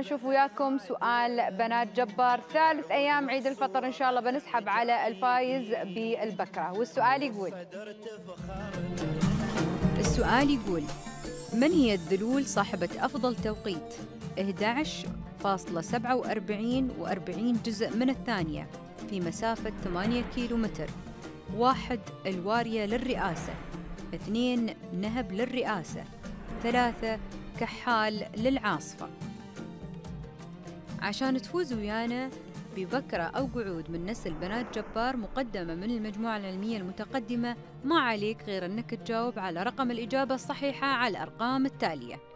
نشوف وياكم سؤال بنات جبار. ثالث أيام عيد الفطر إن شاء الله بنسحب على الفايز بالبكرة. والسؤال يقول السؤال يقول من هي الذلول صاحبة أفضل توقيت؟ 11.47 و40 جزء من الثانية في مسافة 8 كيلو متر واحد الوارية للرئاسة. اثنين نهب للرئاسة. ثلاثة كحال للعاصفة. عشان تفوز ويانا ببكرة أو قعود من نسل بنات جبار مقدمة من المجموعة العلمية المتقدمة. ما عليك غير أنك تجاوب على رقم الإجابة الصحيحة على الأرقام التالية.